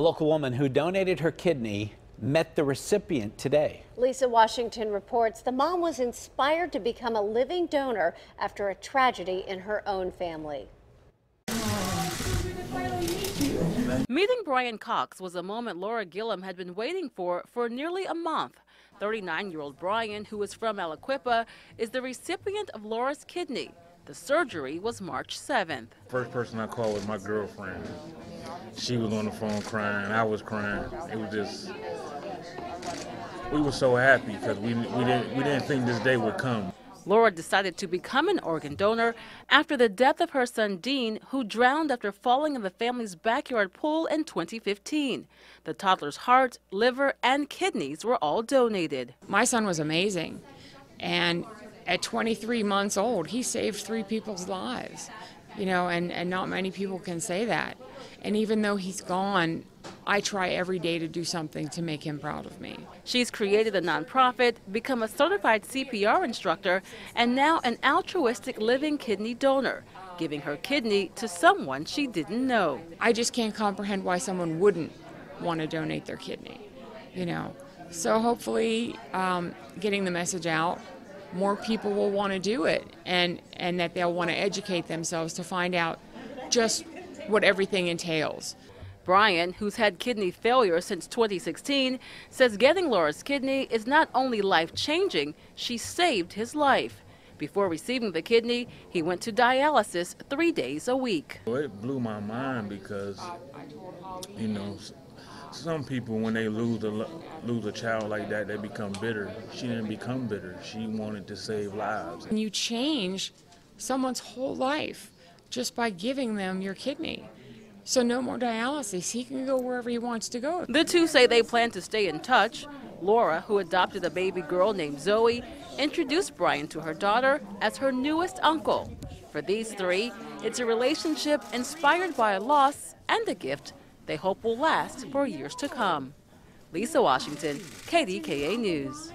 A local woman who donated her kidney met the recipient today. Lisa Washington reports the mom was inspired to become a living donor after a tragedy in her own family. Meeting Brian Cox was a moment Laura Gillum had been waiting for for nearly a month. 39-year-old Brian, who is from Aliquippa, is the recipient of Laura's kidney. The surgery was March 7th. First person I called was my girlfriend. She was on the phone crying. I was crying. It was just, we were so happy because we, we, didn't, we didn't think this day would come. Laura decided to become an organ donor after the death of her son Dean, who drowned after falling in the family's backyard pool in 2015. The toddler's heart, liver, and kidneys were all donated. My son was amazing, and at 23 months old, he saved three people's lives. You know, and, and not many people can say that. And even though he's gone, I try every day to do something to make him proud of me. She's created a nonprofit, become a certified CPR instructor, and now an altruistic living kidney donor, giving her kidney to someone she didn't know. I just can't comprehend why someone wouldn't want to donate their kidney, you know. So hopefully, um, getting the message out, more people will want to do it, and and that they'll want to educate themselves to find out just what everything entails. Brian, who's had kidney failure since 2016, says getting Laura's kidney is not only life changing, she saved his life. Before receiving the kidney, he went to dialysis three days a week. It blew my mind because, you know, some people when they lose a lose a child like that, they become bitter. She didn't become bitter. She wanted to save lives. And you change someone's whole life just by giving them your kidney. So no more dialysis. He can go wherever he wants to go. The two say they plan to stay in touch. Laura, who adopted a baby girl named Zoe, introduced Brian to her daughter as her newest uncle. For these three, it's a relationship inspired by a loss and a gift they hope will last for years to come. Lisa Washington, KDKA News.